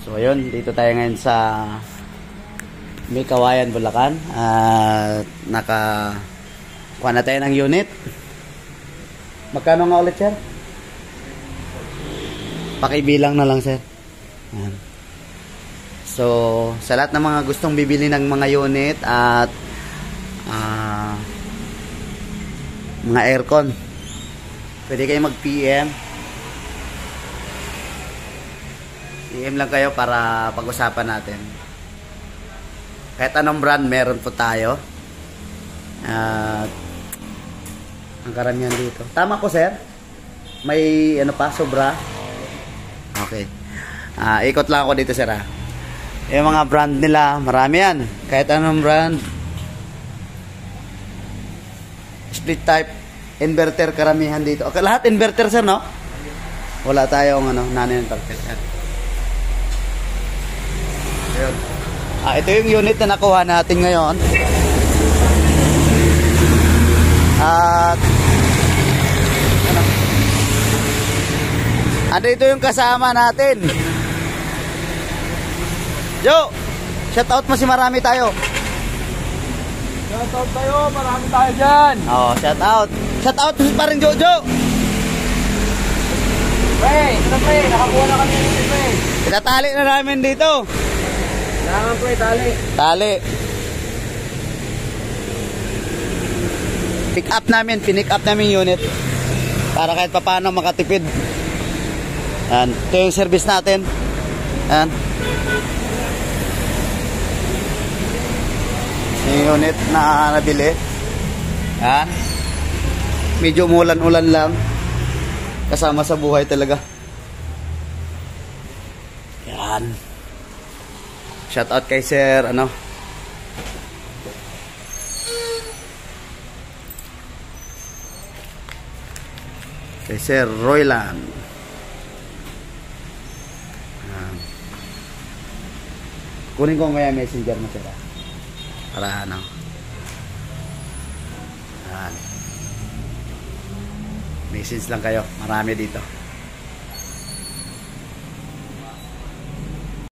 So ayun, dito tayo ngayon sa May Kawayan, Bulacan. At naka kuha na tayo ng unit. Magkano nga ulit, sir? Pakibilang na lang, sir. Ayan. So, sa lahat ng mga gustong bibili ng mga unit at ah, mga aircon, pwede kayo mag-PM. PM lang kayo para pag-usapan natin. Kahit anong brand, meron po tayo. At ang karamihan dito. Tama ko, sir? May ano pa, sobra? Okay. Ah, ikot lang ako dito, sir. Ah. Yung mga brand nila, marami yan. Kahit anong brand. Split type, inverter karamihan dito. Okay, lahat inverter, sir, no? Wala tayong ano, non-inverter. Yan. Ayun. Ah, ito yung unit na nakuha natin ngayon. At ano? Ano ito yung kasama natin? Jo, shout out mo si marami tayo. Shout out tayo, marami tayo dyan. Oh, shout out. Shout out pa rin Jojo. Pre, ito na pre, nakakuha na kami ng pre. Itatali na namin dito. Kailangan pre, tali. Tali. Pick up namin, pinick up namin unit. Para kahit papaano makatipid. Yan. Ito yung service natin. Yan. Yung unit na nabili. Yan. Medyo umulan-ulan lang. Kasama sa buhay talaga. Yan. Shout out kay Sir, ano? Kay Sir Royland. Ayan. Kunin ko kaya messenger mo sila. Para ano. Ayan. Message lang kayo. Marami dito.